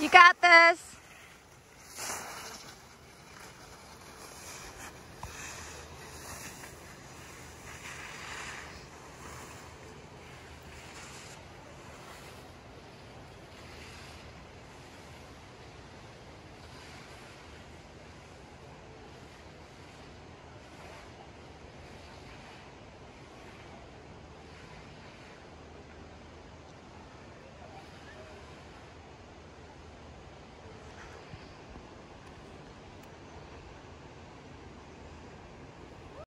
You got this.